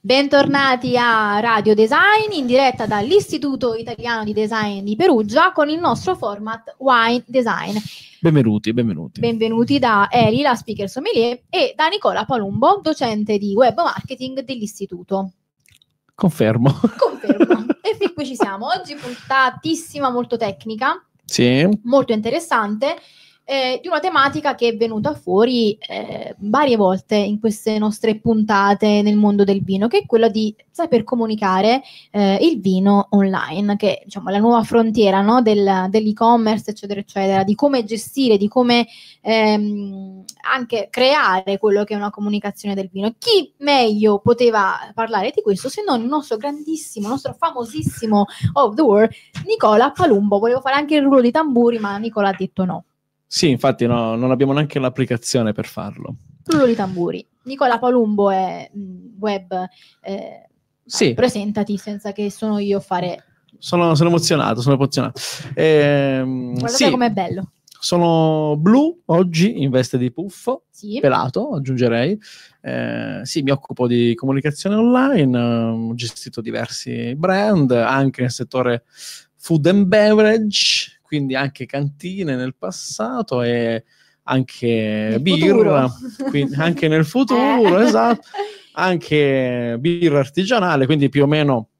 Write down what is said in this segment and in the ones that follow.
Bentornati a Radio Design in diretta dall'Istituto Italiano di Design di Perugia con il nostro format Wine Design. Benvenuti, benvenuti. Benvenuti da Eli, la speaker sommelier, e da Nicola Palumbo, docente di web marketing dell'Istituto. Confermo. Confermo. e fin qui ci siamo. Oggi puntatissima, molto tecnica. Sì. Molto interessante eh, di una tematica che è venuta fuori eh, varie volte in queste nostre puntate nel mondo del vino, che è quella di saper comunicare eh, il vino online, che diciamo, è la nuova frontiera no? Del, dell'e-commerce, eccetera, eccetera, di come gestire, di come ehm, anche creare quello che è una comunicazione del vino. Chi meglio poteva parlare di questo se non il nostro grandissimo, il nostro famosissimo of the world, Nicola Palumbo. Volevo fare anche il ruolo di tamburi, ma Nicola ha detto no. Sì, infatti no, non abbiamo neanche l'applicazione per farlo. Rullo di tamburi. Nicola Palumbo è web. Eh, sì. Presentati senza che sono io a fare. Sono, sono emozionato, sono emozionato. Eh, Guardate sì. com'è bello. Sono blu oggi in veste di puffo, sì. pelato aggiungerei. Eh, sì, mi occupo di comunicazione online, ho gestito diversi brand anche nel settore food and beverage quindi anche cantine nel passato e anche nel birra, quindi anche nel futuro, eh. esatto, anche birra artigianale, quindi più o meno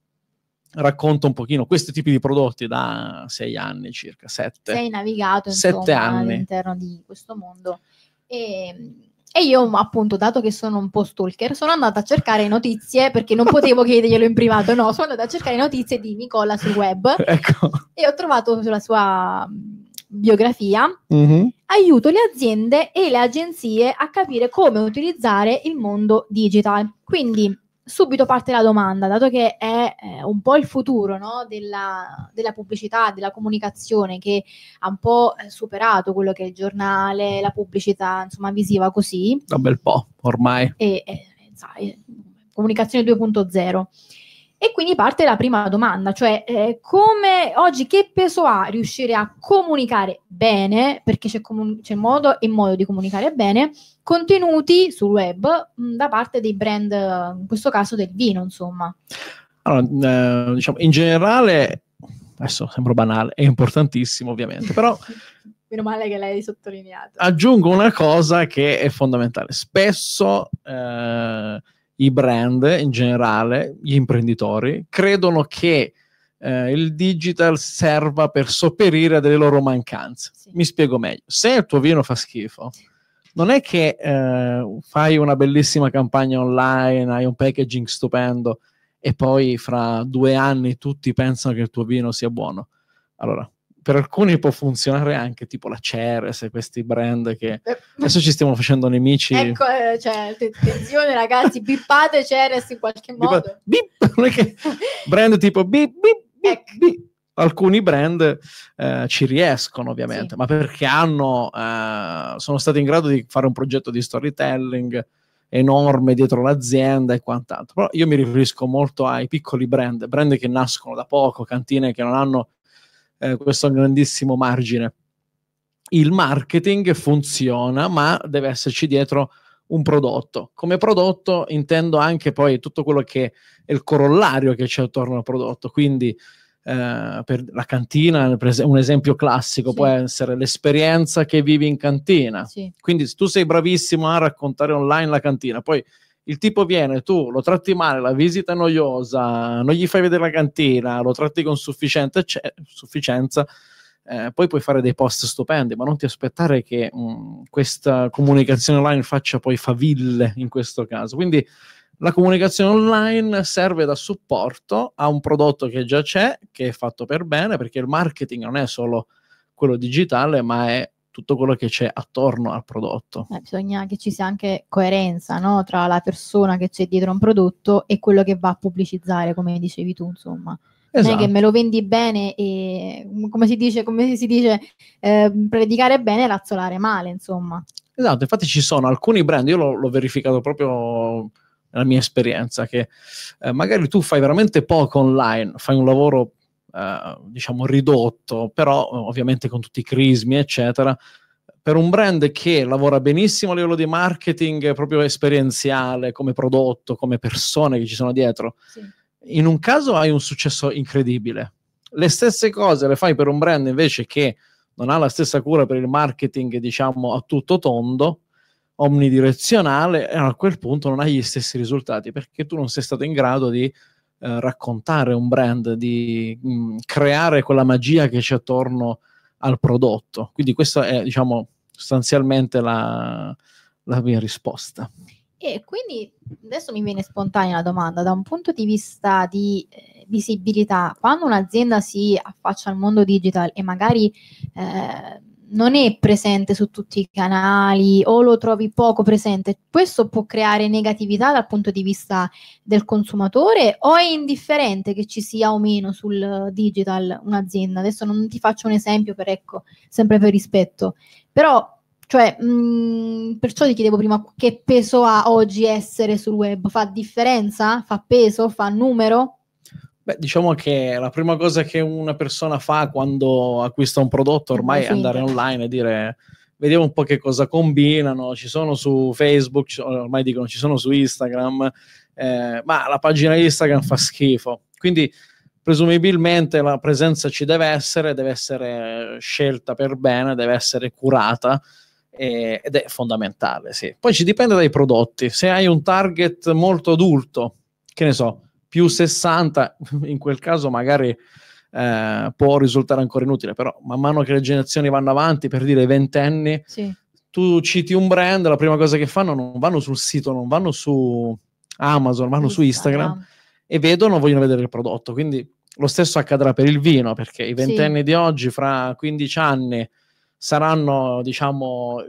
racconto un pochino questi tipi di prodotti da sei anni circa, sette. Sei navigato insomma, sette anni. all'interno di questo mondo. E, e, io appunto, dato che sono un po' stalker, sono andata a cercare notizie perché non potevo chiederglielo in privato, no, sono andata a cercare notizie di Nicola sul web ecco. e ho trovato sulla sua biografia mm-hmm. aiuto le aziende e le agenzie a capire come utilizzare il mondo digital. Quindi subito parte la domanda, dato che è eh, un po' il futuro no? della, della, pubblicità, della comunicazione che ha un po' eh, superato quello che è il giornale, la pubblicità insomma visiva così. Un bel po' ormai. E, e sai, comunicazione 2.0. E quindi parte la prima domanda, cioè eh, come oggi che peso ha riuscire a comunicare bene, perché c'è, comun- c'è modo e modo di comunicare bene, contenuti sul web mh, da parte dei brand, in questo caso del vino, insomma. Allora, eh, diciamo, in generale, adesso sembro banale, è importantissimo ovviamente, però... Meno male che l'hai sottolineato. Aggiungo una cosa che è fondamentale. Spesso... Eh, i brand in generale, gli imprenditori, credono che eh, il digital serva per sopperire a delle loro mancanze. Sì. Mi spiego meglio. Se il tuo vino fa schifo, non è che eh, fai una bellissima campagna online, hai un packaging stupendo e poi fra due anni tutti pensano che il tuo vino sia buono. Allora, per alcuni può funzionare anche tipo la Ceres, questi brand che eh. adesso ci stiamo facendo nemici. Ecco, eh, cioè, attenzione ragazzi, bippate Ceres in qualche modo. Bip, che brand tipo bip, bip, bip, ecco. bip. Alcuni brand eh, ci riescono ovviamente, sì. ma perché hanno, eh, sono stati in grado di fare un progetto di storytelling enorme dietro l'azienda e quant'altro. Però io mi riferisco molto ai piccoli brand, brand che nascono da poco, cantine che non hanno eh, questo grandissimo margine. Il marketing funziona, ma deve esserci dietro un prodotto. Come prodotto intendo anche poi tutto quello che è il corollario che c'è attorno al prodotto, quindi eh, per la cantina, un esempio classico sì. può essere l'esperienza che vivi in cantina. Sì. Quindi se tu sei bravissimo a raccontare online la cantina, poi il tipo viene, tu lo tratti male, la visita è noiosa, non gli fai vedere la cantina, lo tratti con sufficienza, eh, poi puoi fare dei post stupendi, ma non ti aspettare che mh, mm, questa comunicazione online faccia poi faville in questo caso. Quindi la comunicazione online serve da supporto a un prodotto che già c'è, che è fatto per bene, perché il marketing non è solo quello digitale, ma è tutto quello che c'è attorno al prodotto. Eh, bisogna che ci sia anche coerenza no? tra la persona che c'è dietro un prodotto e quello che va a pubblicizzare, come dicevi tu, insomma. Esatto. Non è che esatto. me lo vendi bene e come si dice, come si dice eh, predicare bene e razzolare male, insomma. Esatto, infatti ci sono alcuni brand, io l'ho, l'ho verificato proprio nella mia esperienza, che eh, magari tu fai veramente poco online, fai un lavoro eh, diciamo ridotto, però ovviamente con tutti i crismi, eccetera, per un brand che lavora benissimo a livello di marketing proprio esperienziale, come prodotto, come persone che ci sono dietro, sì. in un caso hai un successo incredibile. Le stesse cose le fai per un brand invece che non ha la stessa cura per il marketing, diciamo, a tutto tondo, omnidirezionale, e a quel punto non hai gli stessi risultati perché tu non sei stato in grado di eh, raccontare un brand, di mh, mm, creare quella magia che c'è attorno al prodotto. Quindi questa è, diciamo, sostanzialmente la, la mia risposta. E quindi adesso mi viene spontanea la domanda, da un punto di vista di eh, visibilità, quando un'azienda si affaccia al mondo digital e magari eh, non è presente su tutti i canali o lo trovi poco presente, questo può creare negatività dal punto di vista del consumatore o è indifferente che ci sia o meno sul digital un'azienda? Adesso non ti faccio un esempio per ecco, sempre per rispetto, però cioè, mh, mm, perciò ti chiedevo prima che peso ha oggi essere sul web? Fa differenza? Fa peso? Fa numero? Beh, diciamo che la prima cosa che una persona fa quando acquista un prodotto ormai è andare online e dire vediamo un po' che cosa combinano, ci sono su Facebook, ormai dicono ci sono su Instagram, eh, ma la pagina Instagram fa schifo. Quindi presumibilmente la presenza ci deve essere, deve essere scelta per bene, deve essere curata eh, ed è fondamentale, sì. Poi ci dipende dai prodotti. Se hai un target molto adulto, che ne so, più 60, in quel caso magari eh, può risultare ancora inutile, però man mano che le generazioni vanno avanti, per dire i ventenni, sì. tu citi un brand, la prima cosa che fanno non vanno sul sito, non vanno su Amazon, vanno Instagram. su Instagram e vedono, vogliono vedere il prodotto. Quindi lo stesso accadrà per il vino, perché i ventenni sì. di oggi, fra 15 anni, saranno, diciamo,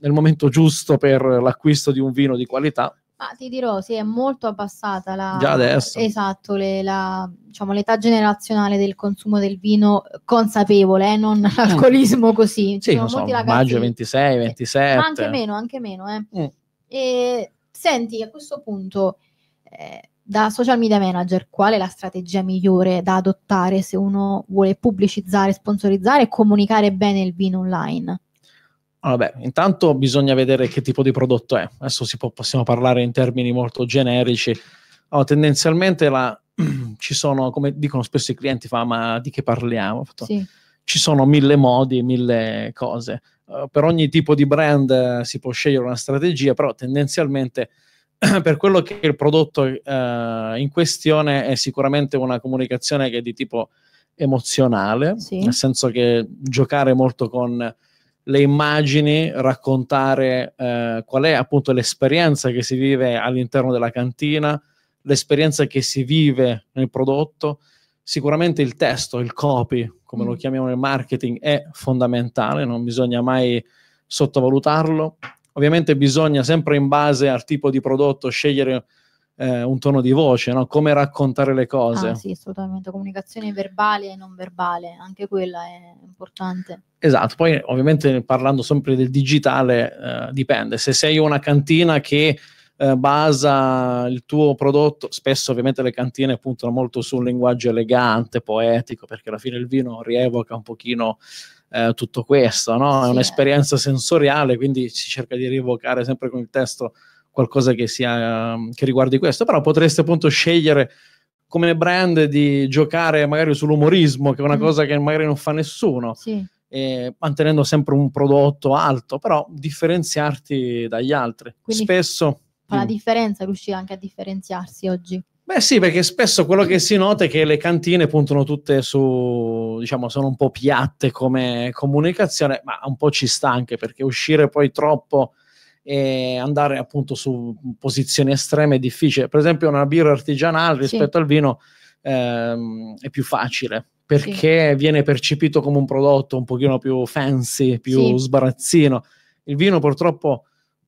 nel momento giusto per l'acquisto di un vino di qualità ma ti dirò, sì, è molto abbassata la, Già adesso. Esatto, le, la, diciamo, l'età generazionale del consumo del vino consapevole, eh, non mm. l'alcolismo così. Ci sì, molti so, maggio 26, 27. Ma anche meno, anche meno. Eh. Mm. E, senti, a questo punto, eh, da social media manager, qual è la strategia migliore da adottare se uno vuole pubblicizzare, sponsorizzare e comunicare bene il vino online? Vabbè, intanto bisogna vedere che tipo di prodotto è. Adesso può, possiamo parlare in termini molto generici. Oh, tendenzialmente la, ci sono, come dicono spesso i clienti, fa, ma di che parliamo? Sì. Ci sono mille modi, mille cose. Uh, per ogni tipo di brand uh, si può scegliere una strategia, però tendenzialmente per quello che è il prodotto uh, in questione è sicuramente una comunicazione che è di tipo emozionale, sì. nel senso che giocare molto con le immagini, raccontare eh, qual è appunto l'esperienza che si vive all'interno della cantina, l'esperienza che si vive nel prodotto. Sicuramente il testo, il copy, come mm. lo chiamiamo nel marketing, è fondamentale, non bisogna mai sottovalutarlo. Ovviamente bisogna sempre in base al tipo di prodotto scegliere eh, un tono di voce, no? come raccontare le cose. Ah, sì, assolutamente, comunicazione verbale e non verbale, anche quella è importante. Esatto, poi ovviamente parlando sempre del digitale eh, dipende, se sei una cantina che eh, basa il tuo prodotto, spesso ovviamente le cantine puntano molto su un linguaggio elegante, poetico, perché alla fine il vino rievoca un pochino eh, tutto questo, no? è sì, un'esperienza sensoriale, quindi si cerca di rievocare sempre con il testo qualcosa che, sia, che riguardi questo, però potreste appunto scegliere come brand di giocare magari sull'umorismo, che è una mm. cosa che magari non fa nessuno, sì. eh, mantenendo sempre un prodotto alto, però differenziarti dagli altri. Quindi Spesso... Fa la differenza riuscire anche a differenziarsi oggi. Beh sì, perché spesso quello che si nota è che le cantine puntano tutte su, diciamo, sono un po' piatte come comunicazione, ma un po' ci sta anche perché uscire poi troppo e andare appunto su posizioni estreme è difficile. Per esempio, una birra artigianale rispetto sì. al vino ehm, è più facile perché sì. viene percepito come un prodotto un pochino più fancy, più sì. sbarazzino. Il vino purtroppo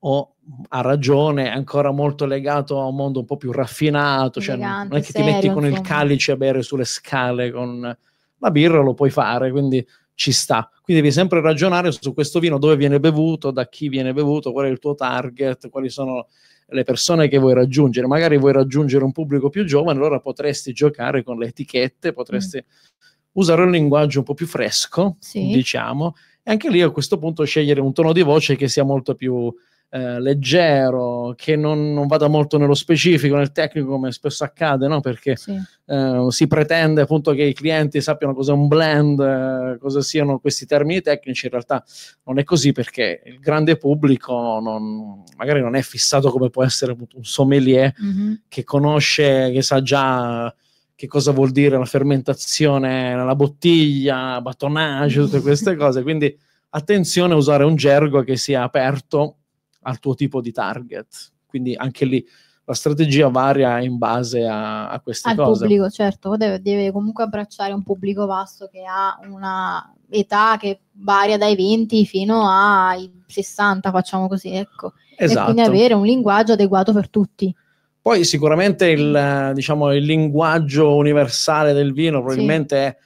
o ha ragione, è ancora molto legato a un mondo un po' più raffinato, cioè non è che serio, ti metti con insomma. il calice a bere sulle scale con la birra, lo puoi fare, quindi ci sta. Quindi devi sempre ragionare su questo vino, dove viene bevuto, da chi viene bevuto, qual è il tuo target, quali sono le persone che vuoi raggiungere. Magari vuoi raggiungere un pubblico più giovane, allora potresti giocare con le etichette, potresti mm. usare un linguaggio un po' più fresco, sì. diciamo, E anche lì a questo punto scegliere un tono di voce che sia molto più eh, leggero, che non, non, vada molto nello specifico, nel tecnico, come spesso accade, no? perché sì. eh, si pretende appunto che i clienti sappiano cosa è un blend, eh, cosa siano questi termini tecnici. In realtà non è così perché il grande pubblico non, magari non è fissato come può essere un sommelier mm-hmm. che conosce, che sa già che cosa vuol dire la fermentazione nella bottiglia, battonage, tutte queste cose. Quindi attenzione a usare un gergo che sia aperto al tuo tipo di target. Quindi anche lì la strategia varia in base a, a queste al cose. Al pubblico, certo, deve, deve, comunque abbracciare un pubblico vasto che ha una età che varia dai 20 fino ai 60, facciamo così, ecco. Esatto. E quindi avere un linguaggio adeguato per tutti. Poi sicuramente il, diciamo, il linguaggio universale del vino probabilmente sì. è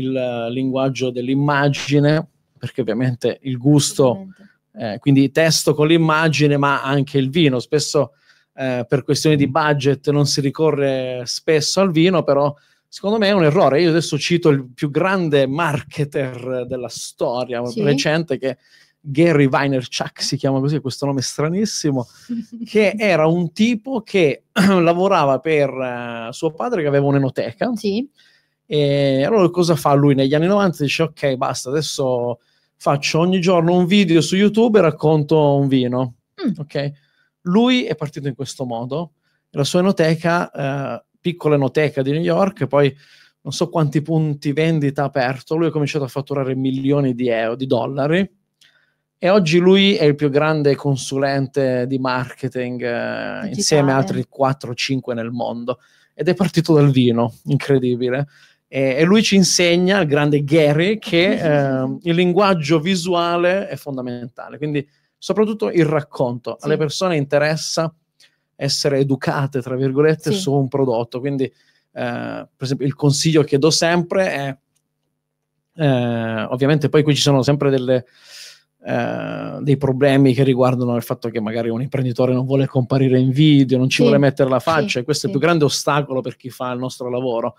il linguaggio dell'immagine, perché ovviamente il gusto... Ovviamente eh, quindi testo con l'immagine, ma anche il vino. Spesso eh, per questioni di budget non si ricorre spesso al vino, però secondo me è un errore. Io adesso cito il più grande marketer della storia sì. recente che Gary Vaynerchuk si chiama così, questo nome stranissimo, che era un tipo che lavorava per uh, suo padre che aveva un'enoteca. Sì. E allora cosa fa lui negli anni 90? Dice ok, basta, adesso faccio ogni giorno un video su YouTube e racconto un vino. Mm. Ok? Lui è partito in questo modo, la sua enoteca, eh, piccola enoteca di New York, poi non so quanti punti vendita ha aperto, lui ha cominciato a fatturare milioni di euro, di dollari, e oggi lui è il più grande consulente di marketing eh, insieme a altri 4-5 nel mondo, ed è partito dal vino, incredibile. E, e lui ci insegna, il grande Gary, che eh, il linguaggio visuale è fondamentale, quindi soprattutto il racconto. Sì. Alle persone interessa essere educate, tra virgolette, sì. su un prodotto. Quindi, eh, per esempio, il consiglio che do sempre è, eh, ovviamente poi qui ci sono sempre delle, eh, dei problemi che riguardano il fatto che magari un imprenditore non vuole comparire in video, non ci sì. vuole mettere la faccia, sì, e questo è il più grande ostacolo per chi fa il nostro lavoro.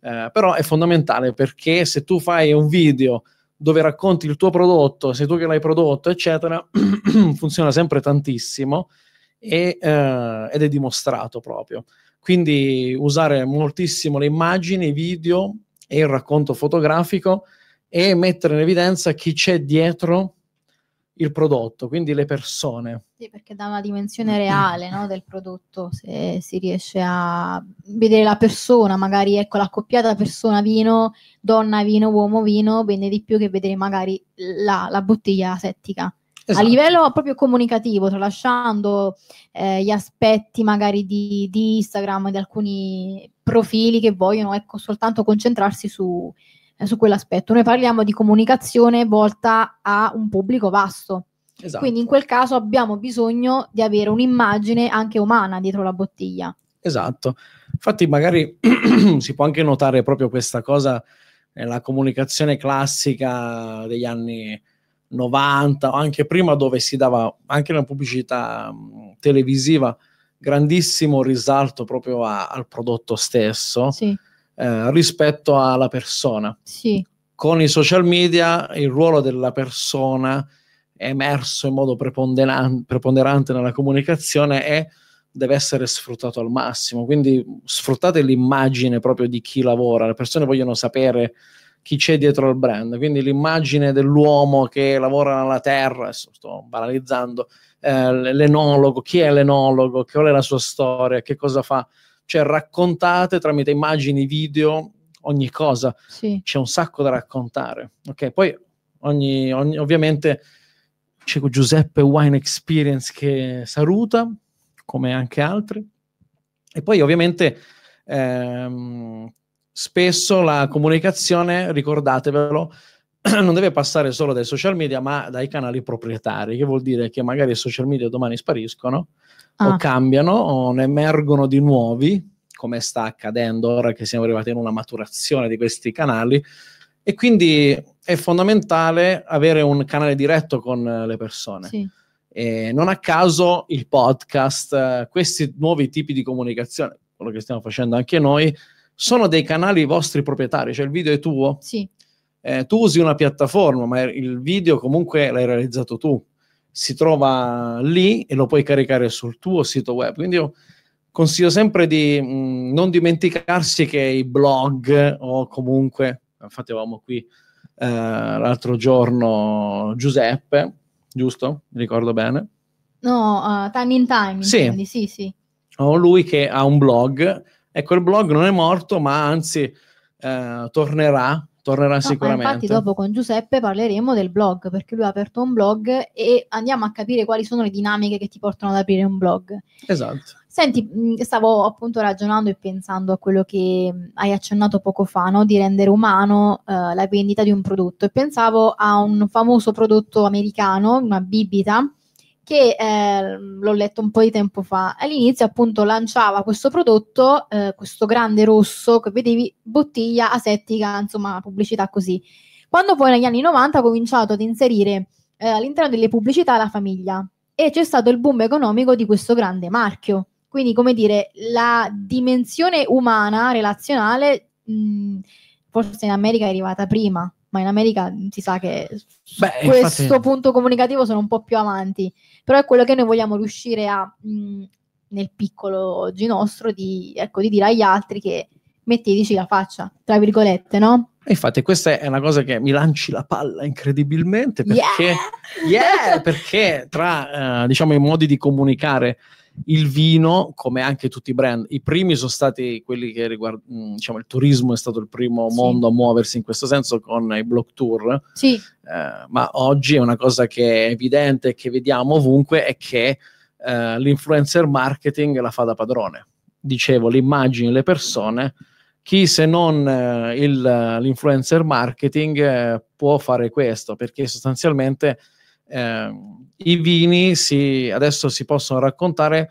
Eh, però è fondamentale perché se tu fai un video dove racconti il tuo prodotto, sei tu che l'hai prodotto, eccetera, funziona sempre tantissimo e, eh, ed è dimostrato proprio. Quindi usare moltissimo le immagini, i video e il racconto fotografico e mettere in evidenza chi c'è dietro il prodotto, quindi le persone. Sì, perché dà una dimensione reale no, del prodotto, se si riesce a vedere la persona, magari ecco l'accoppiata persona vino, donna vino, uomo vino, vende di più che vedere magari la, la bottiglia settica. Esatto. A livello proprio comunicativo, tralasciando eh, gli aspetti magari di, di Instagram, di alcuni profili che vogliono ecco, soltanto concentrarsi su, eh, su quell'aspetto. Noi parliamo di comunicazione volta a un pubblico vasto. Esatto. Quindi in quel caso abbiamo bisogno di avere un'immagine anche umana dietro la bottiglia. Esatto. Infatti magari si può anche notare proprio questa cosa nella comunicazione classica degli anni 90 o anche prima dove si dava anche nella pubblicità mh, televisiva grandissimo risalto proprio a, al prodotto stesso. Sì eh, rispetto alla persona. Sì. Con i social media il ruolo della persona è emerso in modo preponderan- preponderante nella comunicazione e deve essere sfruttato al massimo. Quindi sfruttate l'immagine proprio di chi lavora, le persone vogliono sapere chi c'è dietro al brand, quindi l'immagine dell'uomo che lavora nella terra, sto banalizzando, eh, l'enologo, chi è l'enologo, qual è la sua storia, che cosa fa cioè raccontate tramite immagini, video, ogni cosa. Sì. C'è un sacco da raccontare. Ok, poi ogni, ogni, ovviamente c'è Giuseppe Wine Experience che saluta, come anche altri. E poi ovviamente ehm, spesso la comunicazione, ricordatevelo, non deve passare solo dai social media, ma dai canali proprietari, che vuol dire che magari i social media domani spariscono ah. o cambiano o ne emergono di nuovi, come sta accadendo ora che siamo arrivati in una maturazione di questi canali. E quindi è fondamentale avere un canale diretto con le persone. Sì. E non a caso il podcast, questi nuovi tipi di comunicazione, quello che stiamo facendo anche noi, sono dei canali vostri proprietari, cioè il video è tuo. Sì. eh, tu usi una piattaforma, ma il video comunque l'hai realizzato tu, si trova lì e lo puoi caricare sul tuo sito web. Quindi io consiglio sempre di mh, mm, non dimenticarsi che i blog o comunque, infatti avevamo qui eh, l'altro giorno Giuseppe, giusto? Mi ricordo bene? No, uh, Time in Time. Sì. Sì, sì. Ho lui che ha un blog. Ecco, il blog non è morto, ma anzi eh, tornerà, tornerà no, sicuramente. Infatti dopo con Giuseppe parleremo del blog, perché lui ha aperto un blog e andiamo a capire quali sono le dinamiche che ti portano ad aprire un blog. Esatto. Senti, stavo appunto ragionando e pensando a quello che hai accennato poco fa, no? di rendere umano uh, la vendita di un prodotto e pensavo a un famoso prodotto americano, una bibita, che eh, l'ho letto un po' di tempo fa. All'inizio appunto lanciava questo prodotto, eh, questo grande rosso che vedevi, bottiglia asettica, insomma pubblicità così. Quando poi negli anni 90 ha cominciato ad inserire eh, all'interno delle pubblicità la famiglia e c'è stato il boom economico di questo grande marchio. Quindi, come dire, la dimensione umana, relazionale, mh, forse in America è arrivata prima, ma in America si sa che Beh, questo infatti... punto comunicativo sono un po' più avanti, però è quello che noi vogliamo riuscire a, mh, nel piccolo oggi nostro, di, ecco, di dire agli altri che metteteci la faccia, tra virgolette, no? Infatti, questa è una cosa che mi lanci la palla incredibilmente perché, yeah! yeah perché tra uh, diciamo i modi di comunicare il vino, come anche tutti i brand, i primi sono stati quelli che riguardano, mm, diciamo, il turismo è stato il primo sì. mondo a muoversi in questo senso con i block tour. Sì. Eh, ma oggi è una cosa che è evidente, che vediamo ovunque, è che eh, l'influencer marketing la fa da padrone. Dicevo, le immagini, le persone, chi se non eh, il, l'influencer marketing eh, può fare questo, perché sostanzialmente eh, i vini si, adesso si possono raccontare,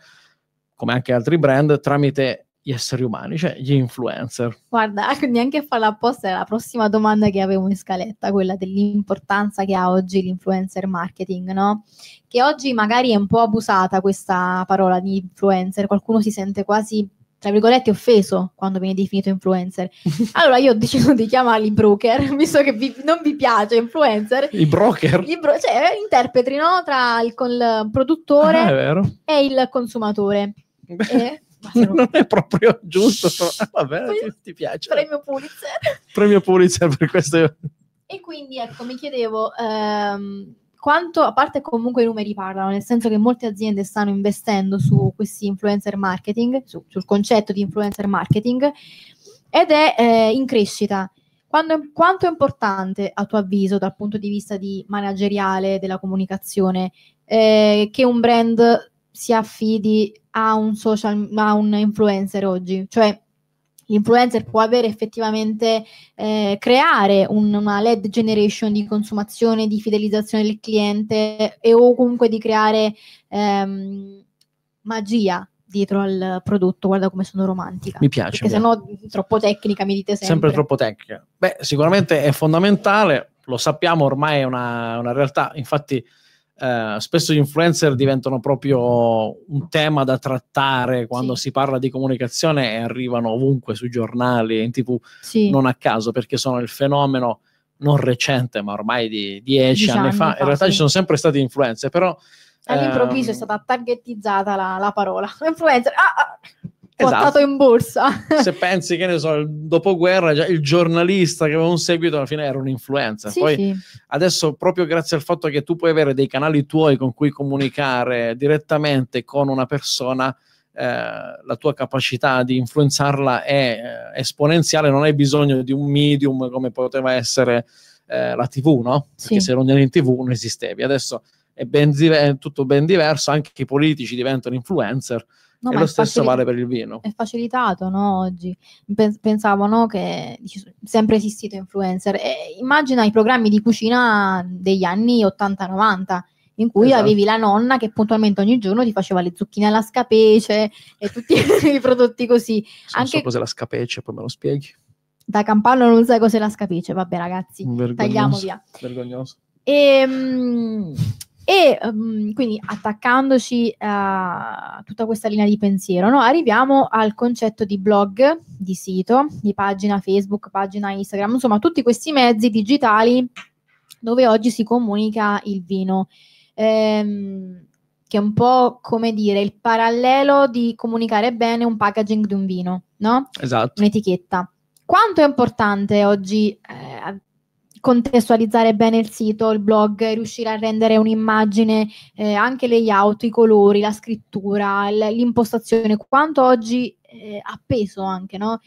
come anche altri brand, tramite gli esseri umani, cioè gli influencer. Guarda, neanche a farla apposta è la prossima domanda che avevo in scaletta, quella dell'importanza che ha oggi l'influencer marketing, no? Che oggi magari è un po' abusata questa parola di influencer, qualcuno si sente quasi tra virgolette offeso quando viene definito influencer. Allora io ho deciso di chiamarli broker, visto che vi, non vi piace influencer. I broker? I bro- cioè interpreti no? tra il, il produttore ah, e il consumatore. E, non è proprio giusto, però eh, vabbè, ti, ti, piace. Premio Pulitzer. Premio Pulitzer per questo. E quindi ecco, mi chiedevo... Ehm, quanto, a parte comunque i numeri parlano, nel senso che molte aziende stanno investendo su questi influencer marketing, su, sul concetto di influencer marketing, ed è eh, in crescita. Quando, quanto è importante, a tuo avviso, dal punto di vista di manageriale della comunicazione, eh, che un brand si affidi a un social, a un influencer oggi? Cioè, l'influencer può avere effettivamente eh, creare un, una lead generation di consumazione, di fidelizzazione del cliente e o comunque di creare ehm, magia dietro al prodotto, guarda come sono romantica. Mi piace. Perché se no troppo tecnica mi dite sempre. Sempre troppo tecnica. Beh, sicuramente è fondamentale, lo sappiamo ormai è una, una realtà, infatti eh, spesso gli influencer diventano proprio un tema da trattare quando sì. si parla di comunicazione e arrivano ovunque sui giornali e in tv, sì. non a caso perché sono il fenomeno non recente ma ormai di dieci anni, anni fa. fa. In realtà sì. ci sono sempre stati influencer, però... All'improvviso ehm... è stata targetizzata la, la parola. Influencer, ah, ah portato esatto. in borsa. Se pensi che ne so, il dopoguerra già il giornalista che aveva un seguito alla fine era un influencer. Sì, Poi sì. adesso proprio grazie al fatto che tu puoi avere dei canali tuoi con cui comunicare direttamente con una persona, eh, la tua capacità di influenzarla è eh, esponenziale, non hai bisogno di un medium come poteva essere eh, la TV, no? Perché sì. se non eri in TV non esistevi. Adesso è, ben, è tutto ben diverso, anche i politici diventano influencer No, e lo stesso facil- vale per il vino. È facilitato no, oggi. Pensavo no, che è sempre esistito influencer. E immagina i programmi di cucina degli anni 80-90 in cui esatto. avevi la nonna che puntualmente ogni giorno ti faceva le zucchine alla scapece e tutti i prodotti così. Se Anche... Non so cos'è la scapece, poi me lo spieghi. Da campano non sai cos'è la scapece, vabbè ragazzi, Vergognoso. tagliamo via. Vergognoso. E, ehm, mh, E um, quindi attaccandoci a tutta questa linea di pensiero, no? arriviamo al concetto di blog, di sito, di pagina Facebook, pagina Instagram, insomma tutti questi mezzi digitali dove oggi si comunica il vino. Ehm, che è un po' come dire il parallelo di comunicare bene un packaging di un vino, no? Esatto. Un'etichetta. Quanto è importante oggi eh, contestualizzare bene il sito, il blog, riuscire a rendere un'immagine, eh, anche layout, i colori, la scrittura, l- l'impostazione, quanto oggi eh, ha peso anche, no?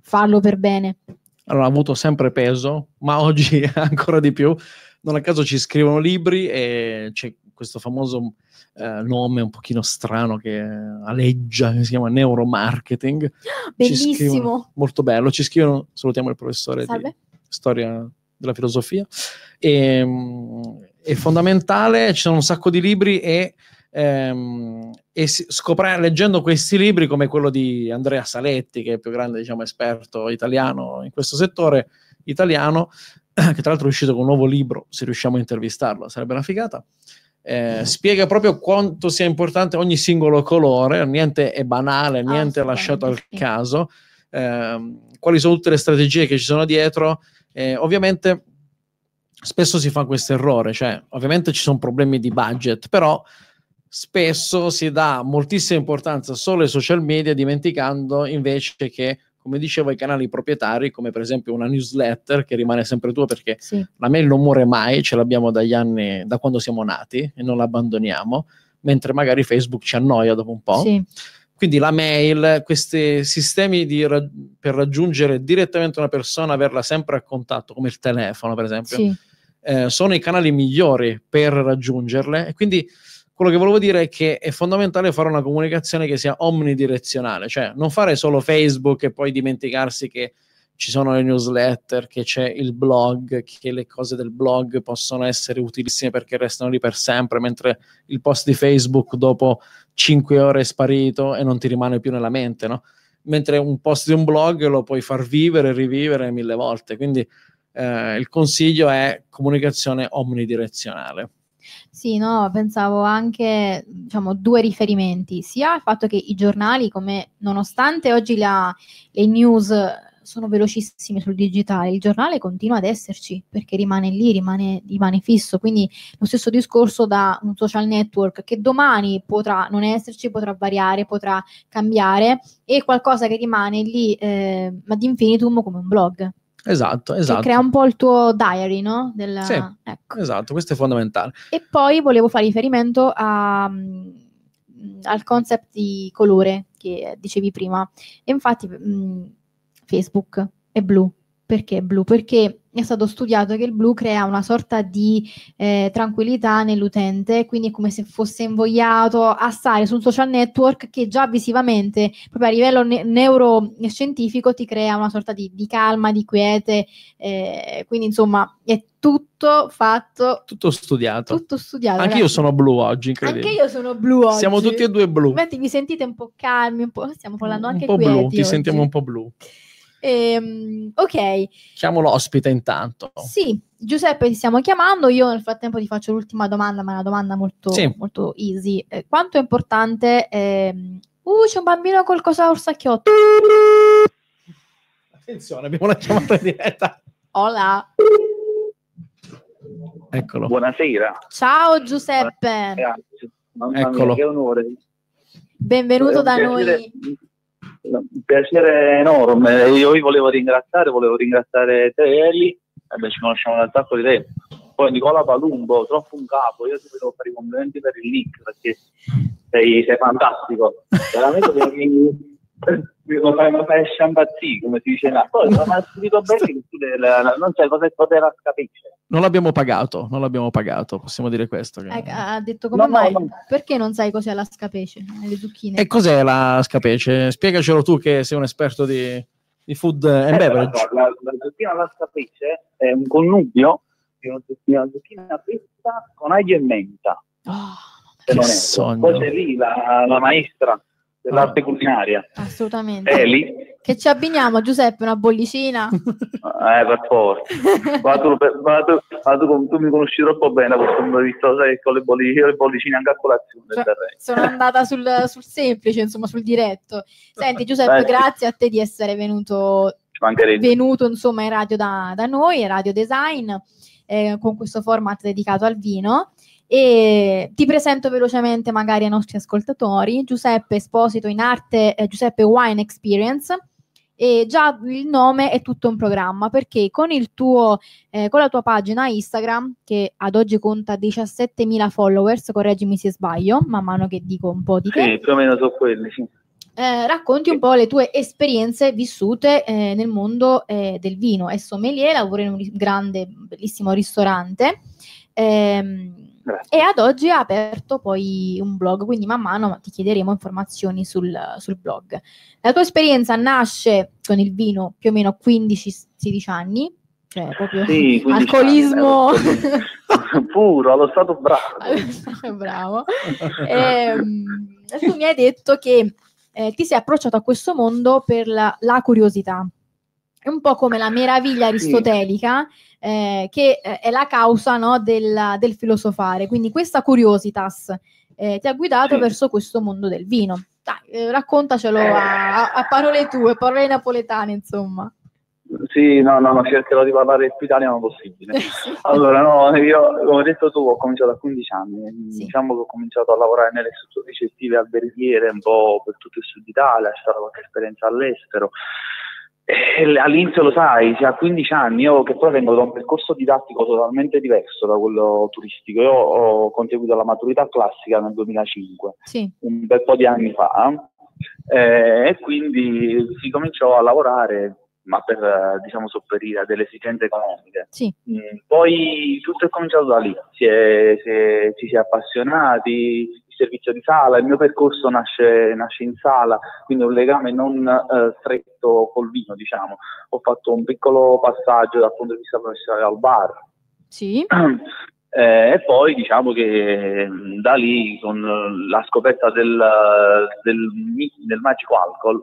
Farlo per bene. Allora, ha avuto sempre peso, ma oggi ancora di più. Non a caso ci scrivono libri e c'è questo famoso eh, nome un pochino strano che aleggia, che si chiama neuromarketing. Bellissimo. Scrivono, molto bello. Ci scrivono, salutiamo il professore Salve. di storia della filosofia. E, è fondamentale, ci sono un sacco di libri e, ehm, e scoprire, leggendo questi libri come quello di Andrea Saletti, che è il più grande diciamo, esperto italiano in questo settore italiano, che tra l'altro è uscito con un nuovo libro, se riusciamo a intervistarlo sarebbe una figata. Eh, spiega proprio quanto sia importante ogni singolo colore, niente è banale, niente è lasciato al caso, eh, quali sono tutte le strategie che ci sono dietro eh, ovviamente spesso si fa questo errore, cioè ovviamente ci sono problemi di budget, però spesso si dà moltissima importanza solo ai social media dimenticando invece che come dicevo, i canali proprietari, come per esempio una newsletter che rimane sempre tua perché sì. la mail non muore mai, ce l'abbiamo dagli anni, da quando siamo nati e non l'abbandoniamo, mentre magari Facebook ci annoia dopo un po'. Sì. Quindi la mail, questi sistemi di, per raggiungere direttamente una persona, averla sempre a contatto, come il telefono per esempio, sì. eh, sono i canali migliori per raggiungerle. E quindi quello che volevo dire è che è fondamentale fare una comunicazione che sia omnidirezionale, cioè non fare solo Facebook e poi dimenticarsi che ci sono le newsletter, che c'è il blog, che le cose del blog possono essere utilissime perché restano lì per sempre, mentre il post di Facebook dopo 5 ore è sparito e non ti rimane più nella mente, no? Mentre un post di un blog lo puoi far vivere e rivivere mille volte. Quindi eh, il consiglio è comunicazione omnidirezionale. Sì, no, pensavo anche, diciamo, due riferimenti, sia il fatto che i giornali, come nonostante oggi la, le news sono velocissimi sul digitale, il giornale continua ad esserci perché rimane lì, rimane, rimane fisso. Quindi lo stesso discorso da un social network che domani potrà non esserci, potrà variare, potrà cambiare e qualcosa che rimane lì eh, ad infinitum come un blog. Esatto, esatto. Che crea un po' il tuo diary, no? Del, sì, ecco. esatto, questo è fondamentale. E poi volevo fare riferimento a, mm, al concept di colore che dicevi prima. E infatti mh, mm, Facebook è blu. Perché è blu? Perché è stato studiato che il blu crea una sorta di eh, tranquillità nell'utente, quindi è come se fosse invogliato a stare su un social network che già visivamente, proprio a livello ne- neuroscientifico, ti crea una sorta di, di calma, di quiete. Eh, quindi, insomma, è tutto fatto. Tutto studiato. Tutto studiato. Anche io sono blu oggi. Anche io sono blu oggi. Siamo tutti e due blu. Infatti, vi sentite un po' calmi, un po'. Stiamo parlando anche un po' blu, ti oggi. sentiamo un po' blu. Ehm, ok. Chiamo l'ospite intanto. Sì, Giuseppe ti stiamo chiamando. Io nel frattempo ti faccio l'ultima domanda, ma è una domanda molto, sì. molto easy. Eh, quanto è importante... Ehm... Uh, c'è un bambino col cosa orsacchiotto. Attenzione, abbiamo una chiamata in diretta. Hola. Eccolo. Buonasera. Ciao Giuseppe. Grazie. Mamma Eccolo. Mia, che onore. Benvenuto da piacere, noi. Un piacere enorme. Io vi volevo ringraziare, volevo ringraziare te Eli, eh ci conosciamo da un sacco di tempo. Poi Nicola Palumbo, troppo un capo, io ti devo fare i complimenti per il link perché sei, sei fantastico. Veramente mi fai una pesce impazzire, come si dice là. Poi mi ha scritto bene che tu del, non sai cosa è poter scapicce. Non l'abbiamo pagato, non l'abbiamo pagato, possiamo dire questo. Che... Eh, ha detto come No, no, mai? no. Perché non sai cos'è la scapece? Le zucchine. E cos'è la scapece? Spiegacelo tu che sei un esperto di, di food and Eh, beverage. la, la, la zucchina alla scapicce è un connubio di una zucchina, una zucchina fritta con aglio e menta. Oh, Che sogno. Poi c'è lì la, la maestra dell'arte culinaria, assolutamente. Eli, Che ci abbiniamo, Giuseppe, una bollicina? Eh, per forza. Ma tu, ma tu, ma tu, tu mi conosci troppo bene da questo punto di vista, sai, con le bollicine, le bollicine anche a colazione. Cioè, sono andata sul, sul semplice, insomma, sul diretto. Senti, Giuseppe, Eh, sì. grazie a te di essere venuto venuto insomma in radio da, da noi, Radio Design, eh, con questo format dedicato al vino. E ti presento velocemente magari ai nostri ascoltatori. Giuseppe Esposito in arte, eh, Giuseppe Wine Experience. E già il nome è tutto un programma perché con il tuo eh, con la tua pagina Instagram che ad oggi conta 17.000 followers, correggimi se sbaglio, man mano che dico un po' di te Sì, più o meno sono quelli, sì. eh, racconti un po' le tue esperienze vissute eh, nel mondo eh, del vino. È sommelier, lavora in un grande, bellissimo ristorante ehm, Grazie. e ad oggi ha aperto poi un blog, quindi man mano ti chiederemo informazioni sul, sul blog. La tua esperienza nasce con il vino più o meno a 15-16 anni, cioè proprio Sì, 15 alcolismo. anni, eh, Puro, allo stato bravo. Bravo. Ehm, tu mi hai detto che eh, ti sei approcciato a questo mondo per la, la curiosità. È un po' come la meraviglia aristotelica, eh, che eh, è la causa no, del, del filosofare. Quindi questa curiositas eh, ti ha guidato verso questo mondo del vino. Dai, eh, raccontacelo a, a- parole tue, parole napoletane, insomma. Sì, no, no, no, cercherò di parlare il più italiano possibile. Allora, no, io, come hai detto tu, ho cominciato a 15 anni. Sì. Diciamo che ho cominciato a lavorare nelle strutture ricettive alberghiere un po' per tutto il sud Italia, c'è stata qualche esperienza all'estero. E all'inizio lo sai, si ha 15 anni, io che poi vengo da un percorso didattico totalmente diverso da quello turistico. Io ho conseguito la maturità classica nel 2005 Sì, un bel po' di anni fa eh, e quindi si cominciò a lavorare ma per eh, diciamo sopperire a delle esigenze economiche. sì, Mm, poi tutto è cominciato da lì, si è- si è- ci si è appassionati, servizio di sala, il mio percorso nasce, nasce in sala, quindi un legame non eh, stretto col vino, diciamo. Ho fatto un piccolo passaggio dal punto di vista professionale al bar, sì, eh, e poi diciamo che mh, da lì con la scoperta del, del, del magico alcol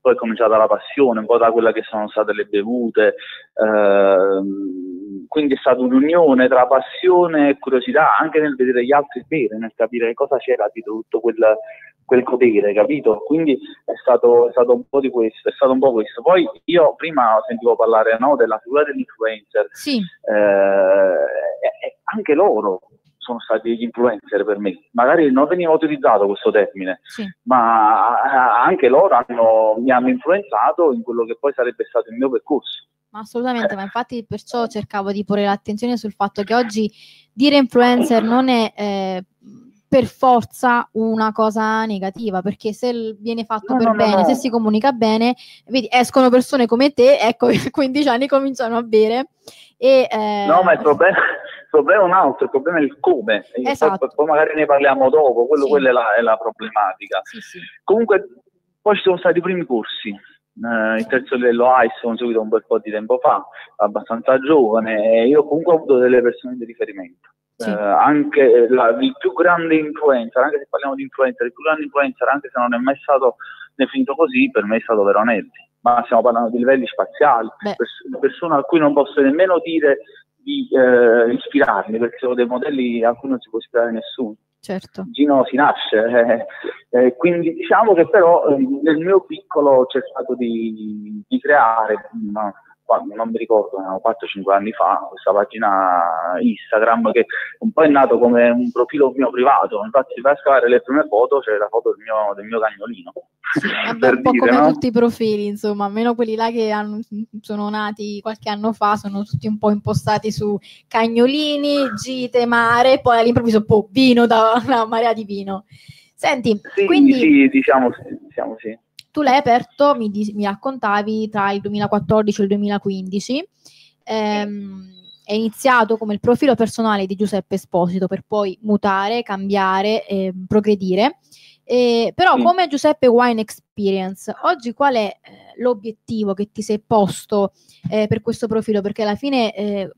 poi è cominciata la passione un po' da quella che sono state le bevute ehm, quindi è stata un'unione tra passione e curiosità anche nel vedere gli altri bere nel capire cosa c'era dietro tutto quel, quel godere capito quindi è stato, è stato un po' di questo è stato un po' questo poi io prima sentivo parlare no, della figura dell'influencer sì, eh, anche loro sono stati degli influencer per me. Magari non veniva utilizzato questo termine, sì. ma anche loro hanno- mi hanno influenzato in quello che poi sarebbe stato il mio percorso. Assolutamente, ma infatti perciò cercavo di porre l'attenzione sul fatto che oggi dire influencer non è eh, per forza una cosa negativa, perché se viene fatto No, per no, bene, no. se si comunica bene, vedi, escono persone come te, ecco, a 15 anni cominciano a bere. E, eh, No, ma il problema, il problema è un altro, il problema è il come. E poi- Esatto. Poi, magari ne parliamo dopo, quello, Sì. quella è la, è la problematica. Sì, sì, Comunque, poi ci sono stati i primi corsi. Eh, il terzo livello ICE ho seguito un bel po' di tempo fa, abbastanza giovane, e io comunque ho avuto delle persone di riferimento. Sì. Eh, anche la- il più grande influencer, anche se parliamo di influencer, il più grande influencer, anche se non è mai stato definito così, per me è stato Veronelli. Ma stiamo parlando di livelli spaziali, pers- persone a cui non posso nemmeno dire di eh, ispirarmi, perché sono dei modelli a cui non si può ispirare nessuno. Certo. Gino si nasce, eh, eh, quindi diciamo che però eh, nel mio piccolo ho cercato di, di creare, quando, non mi ricordo, erano 4-5 anni fa, questa pagina Instagram che un po' è nato come un profilo mio privato, infatti vai a scavare le prime foto c'è la foto del mio, del mio cagnolino. Sì, Per un po' dire, come no? tutti i profili, insomma, almeno quelli là che hanno- sono nati qualche anno fa, sono tutti un po' impostati su cagnolini, gite, mare, poi all'improvviso, po', vino da una marea di vino. Senti, Sì, quindi sì, diciamo sì, diciamo sì. Tu l'hai aperto, mi, dis- mi raccontavi, tra il 2014 e il 2015. Ehm, è iniziato come il profilo personale di Giuseppe Esposito per poi mutare, cambiare, e progredire. Eh, però Sì. come Giuseppe Wine Experience, oggi qual è eh, l'obiettivo che ti sei posto eh, per questo profilo? Perché alla fine eh,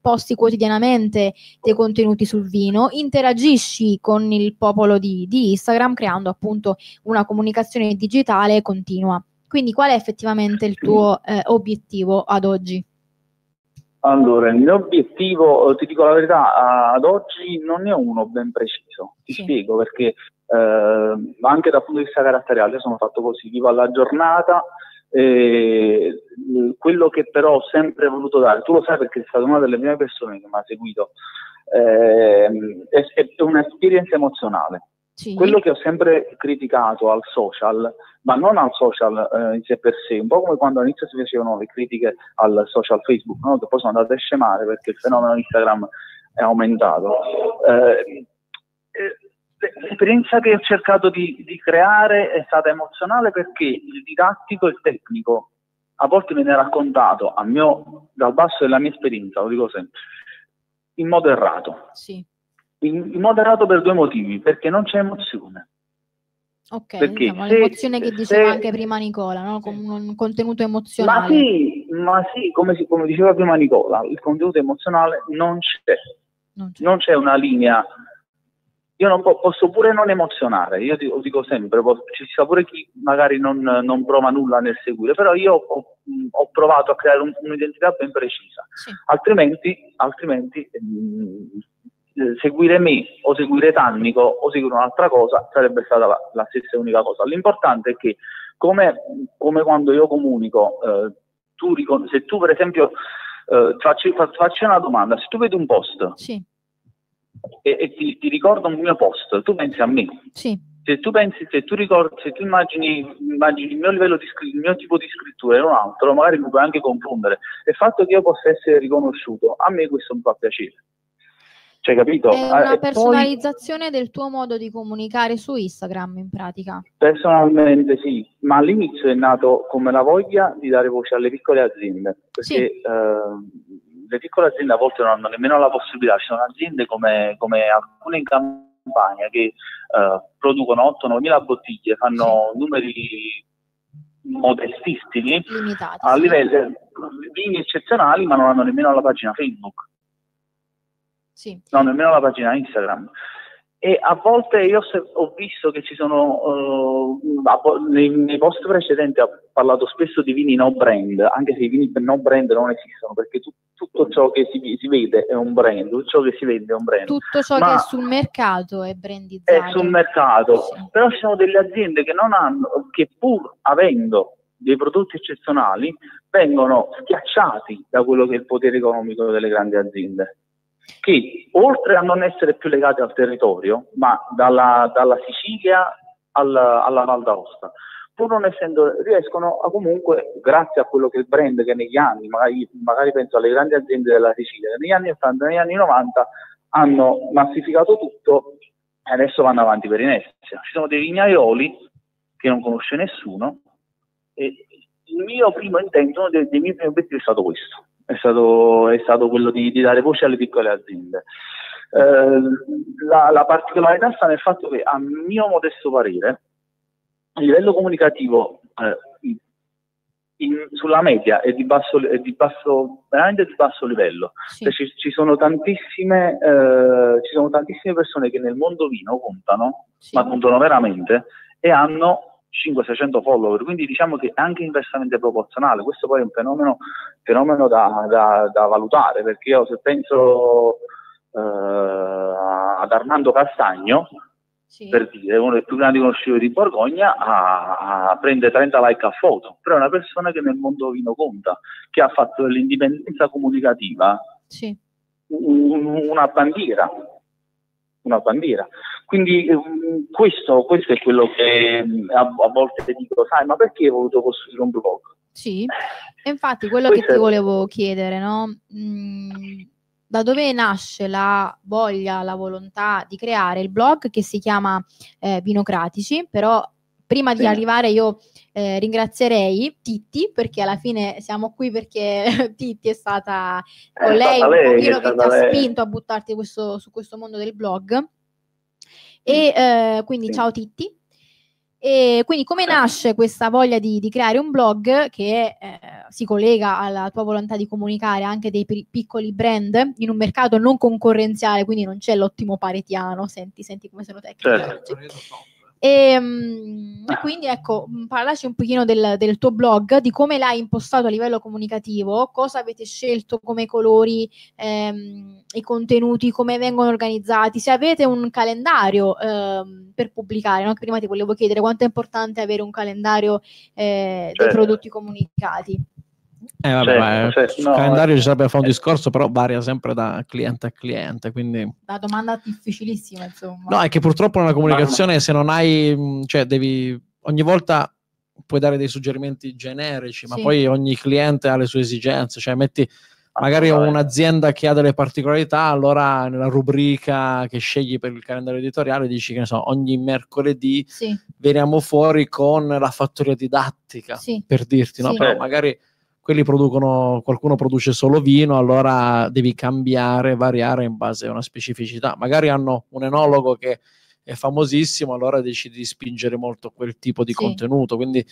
posti quotidianamente dei contenuti sul vino, interagisci con il popolo di, di Instagram creando appunto una comunicazione digitale continua. Quindi qual è effettivamente il tuo eh, obiettivo ad oggi? Allora, il mio obiettivo, ti dico la verità, ad oggi non ne ho uno ben preciso. Ti sì. spiego perché eh, anche dal punto di vista caratteriale sono fatto così, vivo alla giornata. Eh, quello che però ho sempre voluto dare, tu lo sai perché sei stata una delle prime persone che mi ha seguito, eh, è, è un'esperienza emozionale. Sì. Quello che ho sempre criticato al social, ma non al social eh, in sé per sé, un po' come quando all'inizio si facevano le critiche al social Facebook, no? che poi sono andate a scemare perché il fenomeno Instagram è aumentato. Eh l'esperienza che ho cercato di, di, creare è stata emozionale perché il didattico e il tecnico a volte viene raccontato mio, dal basso della mia esperienza, lo dico sempre, in modo errato. Sì. In, in modo errato per due motivi, perché non c'è emozione. Ok, diciamo, l'emozione che diceva se, anche prima Nicola, no? con un contenuto emozionale. Ma sì, ma sì come, come, diceva prima Nicola, il contenuto emozionale non c'è. Non c'è, non c'è una linea io non po- posso pure non emozionare, io dico, dico sempre, posso, ci sta pure chi magari non, non, prova nulla nel seguire, però io ho, ho provato a creare un, un'identità ben precisa, sì. altrimenti, altrimenti mh, seguire me o seguire Tannico o seguire un'altra cosa sarebbe stata la, la stessa e unica cosa. L'importante è che come, come quando io comunico, eh, tu, se tu per esempio eh, faccio, faccio, una domanda, se tu vedi un post sì e, e ti, ti, ricorda un mio post, tu pensi a me. Sì. Se tu pensi, se tu ricordi, se tu immagini, immagini il mio livello di il mio tipo di scrittura e un altro, magari mi puoi anche confondere. il fatto che io possa essere riconosciuto, a me questo mi fa piacere. Cioè, capito? È una eh, personalizzazione poi, del tuo modo di comunicare su Instagram, in pratica. Personalmente sì, ma all'inizio è nato come la voglia di dare voce alle piccole aziende, perché sì. eh, le piccole aziende a volte non hanno nemmeno la possibilità, ci sono aziende come, come alcune in campagna che uh, producono 8-9 mila bottiglie, fanno numeri modestissimi Limitati, a sì. livello vini eccezionali, ma non hanno nemmeno la pagina Facebook. Sì. Non nemmeno la pagina Instagram e a volte io ho visto che ci sono uh, nei, nei, post precedenti ho parlato spesso di vini no brand anche se i vini no brand non esistono perché tu, tutto ciò che si, si, vede è un brand tutto ciò che si vede è un brand. Tutto ciò Ma che è sul mercato è brandizzato. è sul mercato. Sì. però ci sono delle aziende che non hanno che pur avendo dei prodotti eccezionali vengono schiacciati da quello che è il potere economico delle grandi aziende che oltre a non essere più legati al territorio, ma dalla, dalla Sicilia alla, alla Val d'Aosta, pur non essendo, riescono a comunque, grazie a quello che il brand che negli anni, magari, magari penso alle grandi aziende della Sicilia, negli anni 80, negli anni 90 hanno massificato tutto e adesso vanno avanti per inerzia. Ci sono dei vignaioli che non conosce nessuno e il mio primo intento, uno dei, dei miei primi obiettivi è stato questo è stato, è stato quello di, di, dare voce alle piccole aziende. Eh, la, la, particolarità sta nel fatto che, a mio modesto parere, a livello comunicativo, eh, in, sulla media è di basso, è di basso, veramente di basso livello. Sì. Cioè, ci, ci, sono tantissime, eh, ci sono tantissime persone che nel mondo vino contano, sì. ma contano veramente, e hanno 500-600 follower, quindi diciamo che è anche inversamente proporzionale, questo poi è un fenomeno, fenomeno da, da, da, valutare, perché io se penso eh, ad Armando Castagno, sì. per dire, uno dei più grandi conoscitori di Borgogna, a, a prende 30 like a foto, però è una persona che nel mondo vino conta, che ha fatto dell'indipendenza comunicativa sì. un, una bandiera, una bandiera. Quindi um, questo, questo, è quello che mm, a, a, volte dico, sai, ma perché hai voluto costruire un blog? Sì, e infatti quello questo che ti volevo chiedere, no? Mm, da dove nasce la voglia, la volontà di creare il blog che si chiama eh, Vinocratici, però prima sì. di arrivare io eh, ringrazierei Titti perché alla fine siamo qui perché Titti è stata con lei un pochino che ti ha spinto a buttarti questo, su questo mondo del blog e eh, quindi sì. ciao Titti. E quindi come nasce questa voglia di, di creare un blog che eh, si collega alla tua volontà di comunicare anche dei p- piccoli brand in un mercato non concorrenziale, quindi non c'è l'ottimo paretiano, senti, senti come sono tecnico. Certo. E, um, quindi ecco, parlaci un pochino del, del, tuo blog, di come l'hai impostato a livello comunicativo, cosa avete scelto come colori, ehm, i contenuti, come vengono organizzati, se avete un calendario ehm, per pubblicare, no? prima ti volevo chiedere quanto è importante avere un calendario eh, certo. dei prodotti comunicati. Eh, vabbè, certo, certo, il no, calendario ci sarebbe fare un discorso, però varia sempre da cliente a cliente. Quindi... La domanda difficilissima, insomma. No, è che purtroppo nella comunicazione, se non hai, cioè, devi ogni volta puoi dare dei suggerimenti generici, ma sì. poi ogni cliente ha le sue esigenze, cioè metti magari un'azienda che ha delle particolarità, allora nella rubrica che scegli per il calendario editoriale dici che ne so, ogni mercoledì sì. veniamo fuori con la fattoria didattica, sì. per dirti, no? Però magari quelli producono, qualcuno produce solo vino, allora devi cambiare, variare in base a una specificità. Magari hanno un enologo che è famosissimo, allora decidi di spingere molto quel tipo di sì. contenuto, quindi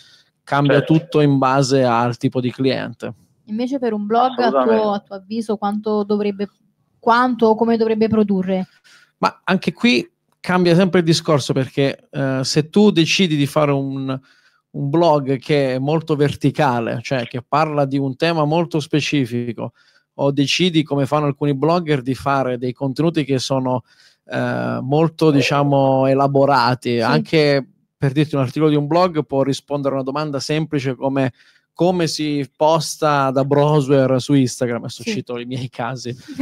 cambia certo. tutto in base al tipo di cliente. Invece per un blog, a tuo, a tuo avviso, quanto dovrebbe, quanto o come dovrebbe produrre? Ma anche qui cambia sempre il discorso perché eh, se tu decidi di fare un, un blog che è molto verticale, cioè che parla di un tema molto specifico, o decidi, come fanno alcuni blogger, di fare dei contenuti che sono eh, molto, diciamo, elaborati, sì. anche per dirti un articolo di un blog può rispondere a una domanda semplice come come si posta da browser su Instagram, adesso sì. cito i miei casi.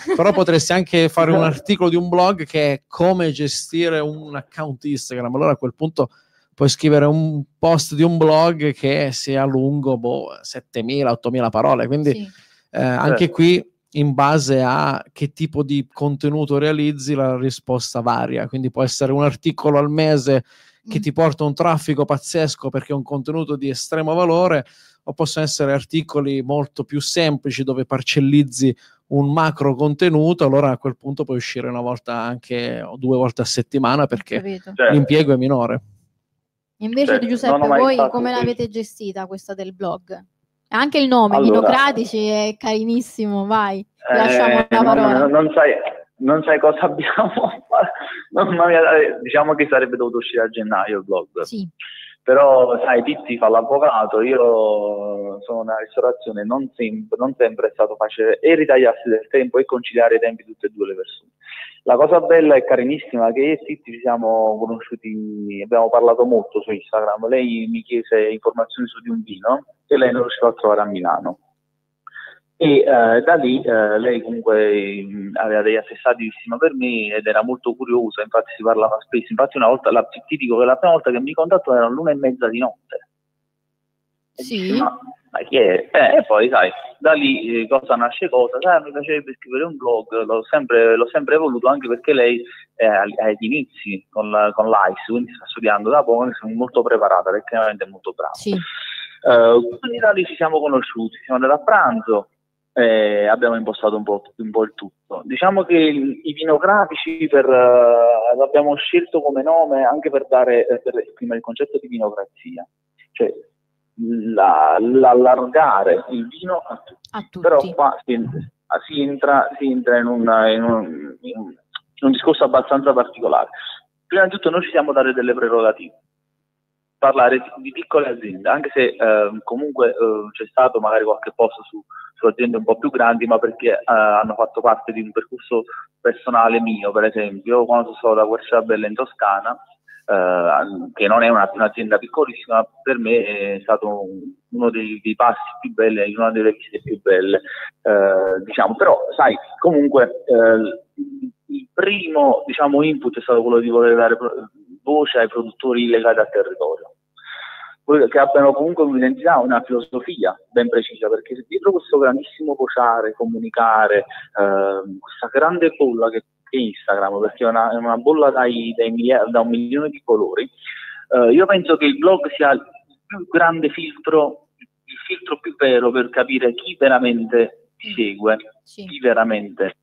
Però potresti anche fare un articolo di un blog che è come gestire un account Instagram. Allora a quel punto puoi scrivere un post di un blog che sia lungo boh, 7.000, 8.000 parole. Quindi sì. eh, anche certo. qui in base a che tipo di contenuto realizzi la risposta varia. Quindi può essere un articolo al mese che mm. ti porta un traffico pazzesco perché è un contenuto di estremo valore o possono essere articoli molto più semplici dove parcellizzi un macro contenuto, allora a quel punto puoi uscire una volta anche o due volte a settimana perché certo. l'impiego è minore. Invece certo, Giuseppe, voi come l'avete gestita questa del blog? Anche il nome, allora, Minocratici, è carinissimo, vai, eh, lasciamo la parola. Non, non, sai, non sai cosa abbiamo, diciamo che sarebbe dovuto uscire a gennaio il blog. Sì. Però, sai, Tizi fa l'avvocato, io sono nella ristorazione, non sempre, non sempre è stato facile e ritagliarsi del tempo e conciliare i tempi di tutte e due le persone. La cosa bella e carinissima che io e Titti ci siamo conosciuti, abbiamo parlato molto su Instagram. Lei mi chiese informazioni su di un vino che lei non riusciva a trovare a Milano. E eh, da lì eh, lei comunque mh, aveva degli assessati per me ed era molto curiosa, infatti si parlava spesso. Infatti, una volta, la, ti dico che la prima volta che mi contattò era l'una e mezza di notte. Sì. Ma, ma, chi è? Eh, e poi, sai, da lì eh, cosa nasce cosa? Sai, mi piacerebbe scrivere un blog, l'ho sempre, l'ho sempre voluto anche perché lei è agli inizi con, con l'ICE, quindi sta studiando da poco, sono molto preparata, tecnicamente molto brava. Sì. Uh, quindi da lì ci siamo conosciuti, siamo andati a pranzo, eh, abbiamo impostato un po', un po', il tutto. Diciamo che i vinografici per, uh, l'abbiamo scelto come nome anche per, dare, per esprimere il concetto di vinocrazia, cioè la, l'allargare il vino a tutti. A tutti. Però qua si, si, entra, si entra in, una, in, un, in, un, discorso abbastanza particolare. Prima di tutto noi ci siamo dare delle prerogative parlare di, piccole aziende, anche se eh, comunque eh, c'è stato magari qualche posto su, su, aziende un po' più grandi, ma perché eh, hanno fatto parte di un percorso personale mio, per esempio, quando sono stato da Guerciabella in Toscana, Uh, che non è una, un'azienda piccolissima, per me è stato uno dei, dei passi più belli, una delle visite più belle, uh, diciamo. Però, sai, comunque uh, il primo diciamo, input è stato quello di voler dare voce ai produttori legati al territorio che abbiano comunque un'identità, una filosofia ben precisa, perché dietro questo grandissimo vociare, comunicare, eh, questa grande bolla che è Instagram, perché è una, è una bolla dai, dai miliardi, da un milione di colori, eh, io penso che il blog sia il più grande filtro, il filtro più vero per capire chi veramente ti segue, sì. chi veramente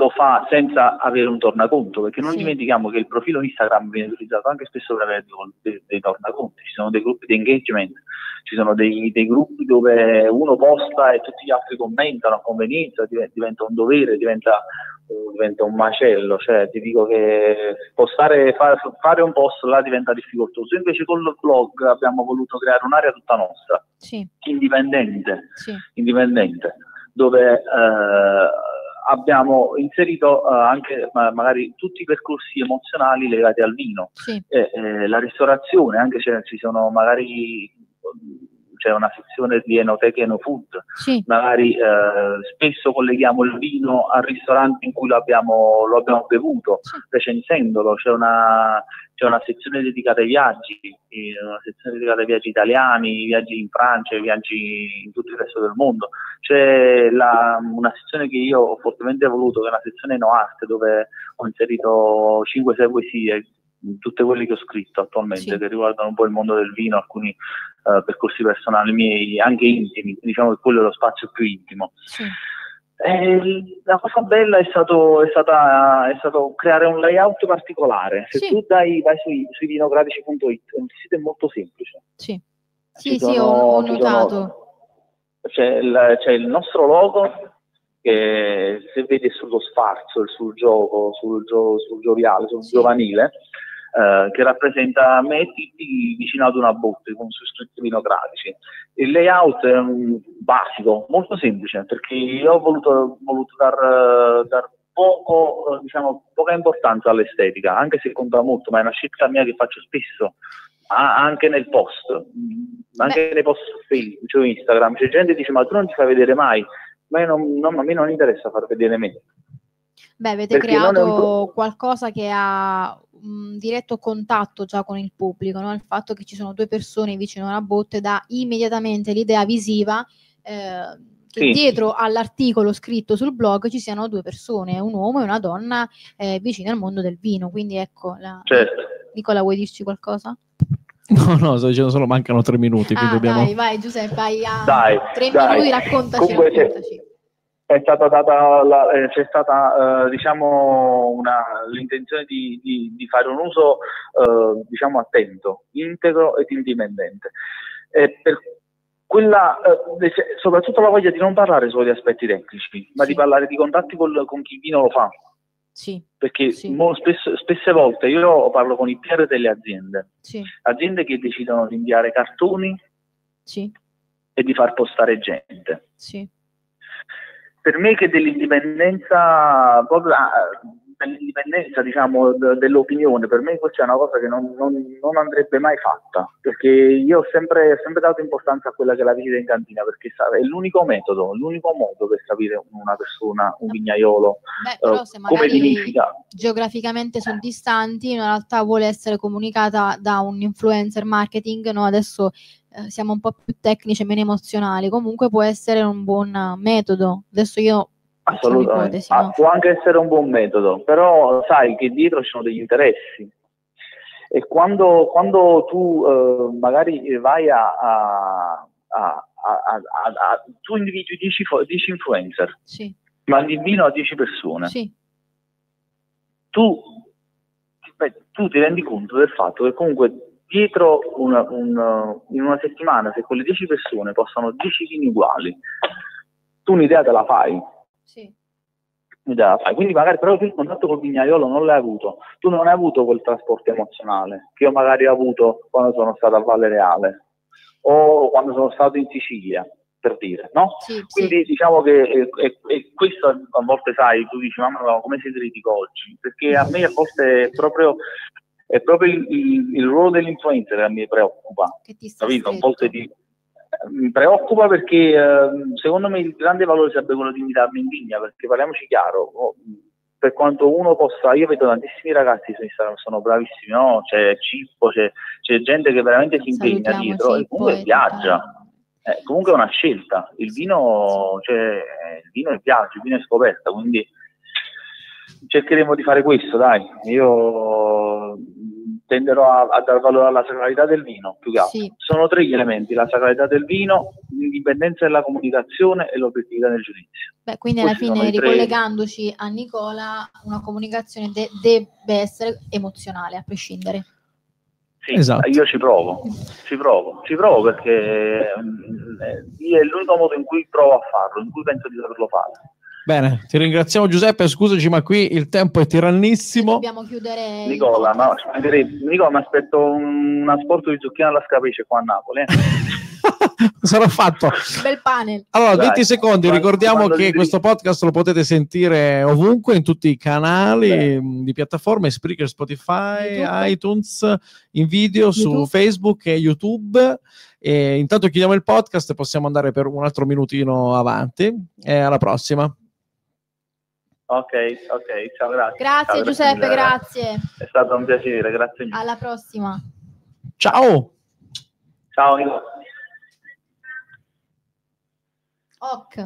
lo fa senza avere un tornaconto, perché non sì. dimentichiamo che il profilo Instagram viene utilizzato anche spesso per avere dei, dei, tornaconti, ci sono dei gruppi di engagement, ci sono dei, dei, gruppi dove uno posta e tutti gli altri commentano a convenienza, diventa un dovere, diventa, diventa un macello, cioè ti dico che postare, fare, fare, un post là diventa difficoltoso, invece con il blog abbiamo voluto creare un'area tutta nostra, sì. indipendente, sì. indipendente, dove eh, abbiamo inserito uh, anche ma, magari tutti i percorsi emozionali legati al vino, sì. e, eh, la ristorazione, anche se ci sono magari c'è una sezione di enoteca e enofood, sì. magari eh, spesso colleghiamo il vino al ristorante in cui lo abbiamo, lo abbiamo bevuto, sì. recensendolo, c'è una, c'è una sezione dedicata ai viaggi, una sezione dedicata ai viaggi italiani, viaggi in Francia, viaggi in tutto il resto del mondo. C'è la, una sezione che io ho fortemente voluto, che è una sezione no art, dove ho inserito 5-6 poesie tutte quelle che ho scritto attualmente, Sì. che riguardano un po' il mondo del vino, alcuni eh, percorsi personali miei, anche intimi, diciamo che quello è lo spazio più intimo. Sì. La cosa bella è stato, è, stata, è stato creare un layout particolare. Se Sì. tu dai, vai sui, sui vinogradici.it, è un sito molto semplice. Sì, sì, sì, sono- ho, ho notato. c'è, il, c'è il nostro logo che se vedi sullo sfarzo, sul gioco, sul, gio- sul gioviale, sul Sì. giovanile, eh, che rappresenta me e Titti vicino ad una botte con su scritti vinogradici. Il layout è un basico, molto semplice, perché io ho voluto, voluto dar, dar poco, diciamo, poca importanza all'estetica, anche se conta molto, ma è una scelta mia che faccio spesso, anche nel post, anche nei post su Facebook, su Instagram, c'è gente che dice ma tu non ti fai vedere mai, ma non, non- a me non interessa far vedere me. Beh, avete Perché è un creato qualcosa che ha un diretto contatto già con il pubblico, no? Il fatto che ci sono due persone vicino a una botte dà immediatamente l'idea visiva eh, che Sì. dietro all'articolo scritto sul blog ci siano due persone, un uomo e una donna eh, vicini al mondo del vino. Quindi ecco, la- Certo. Nicola, vuoi dirci qualcosa? No, no, sto dicendo solo mancano tre minuti, quindi Ah, dobbiamo... dai, vai Giuseppe, vai a Dai, tre dai. minuti, raccontaci, Comunque c'è- raccontaci. È stata data la- eh, c'è stata eh, diciamo una, l'intenzione di, di- di fare un uso eh, diciamo attento, integro ed indipendente. Per quella, eh, soprattutto la voglia di non parlare solo di aspetti tecnici, ma Sì. di parlare di contatti col- con chi vino lo fa. Sì, Perché Sì. mo- spesso- spesse volte io parlo con i PR delle aziende, sì, aziende che decidono di inviare cartoni sì, e di far postare gente. Per me che dell'indipendenza, proprio dell'indipendenza diciamo, dell'opinione, per me questa è una cosa che non, non- non andrebbe mai fatta, perché io ho sempre, sempre dato importanza a quella che è la visita in cantina, perché sa- è l'unico metodo, l'unico modo per capire una persona, un vignaiolo, Beh, eh, però se come magari vinifica. geograficamente sono distanti, in realtà vuole essere comunicata da un influencer marketing, no? Adesso eh, siamo un po' più tecnici e meno emozionali, comunque può essere un buon eh, metodo. Adesso io Assolutamente. un'ipotesi, Ah, no? può anche essere un buon metodo, però sai che dietro ci sono degli interessi. E quando, quando tu eh, magari vai a, a- a- a- tu individui 10, fo- 10 influencer, Sì, mandi il vino a 10 persone, sì, tu, beh, tu ti rendi conto del fatto che comunque dietro una, un- in una settimana, se quelle 10 persone postano 10 vini uguali, tu un'idea te la fai. Sì, un'idea la fai. Quindi magari però tu il contatto col vignaiolo non l'hai avuto, tu non hai avuto quel trasporto emozionale che io magari ho avuto quando sono stato a Valle Reale o quando sono stato in Sicilia, per dire, no? sì, sì, Quindi diciamo che eh, eh, questo a volte sai, tu dici mamma ma come sei critico oggi? Perché a me a volte è proprio, è proprio il, il- il ruolo dell'influencer che mi preoccupa, che ti capito? A volte ti- mi preoccupa perché ehm, secondo me il grande valore sarebbe quello di invitarmi in vigna, perché parliamoci chiaro, oh, per quanto uno possa, io vedo tantissimi ragazzi su Instagram, sono bravissimi, no? c'è Cippo, c'è, c'è gente che veramente si impegna Salutiamo dietro e Cippo comunque e viaggia. tutta- Eh, comunque è una scelta, il vino, cioè, il vino è viaggio, il vino è scoperta, quindi cercheremo di fare questo, dai. Io tenderò a, a dar valore alla sacralità del vino, più che altro. Sì. Sono tre gli elementi, la sacralità del vino, l'indipendenza della comunicazione e l'obiettività del giudizio. Beh, quindi alla Questi sono fine, i tre- ricollegandoci a Nicola, una comunicazione de- deve essere emozionale, a prescindere. Sì, Esatto. io ci provo, ci provo, ci provo perché mm, eh, è l'unico modo in cui provo a farlo, in cui penso di saperlo fare. Bene, ti ringraziamo Giuseppe, scusaci ma qui il tempo è tirannissimo. Dobbiamo chiudere. Nicola, ma Nicola, mi aspetto un asporto di zucchine alla scapice qua a Napoli. eh. Sarà fatto. Bel panel. Allora, Dai, 20 secondi, quando- ricordiamo quando che questo podcast lo potete sentire ovunque, in tutti i canali Beh. mh, di piattaforme, Spreaker, Spotify, YouTube. iTunes, in video su YouTube. Facebook e YouTube. E intanto chiudiamo il podcast, possiamo andare per un altro minutino avanti. E alla prossima. Ok, ok, ciao, grazie. Grazie Ciao, Giuseppe, mille, grazie. È stato un piacere, grazie mille. Alla prossima. Ciao! Ciao. Ok.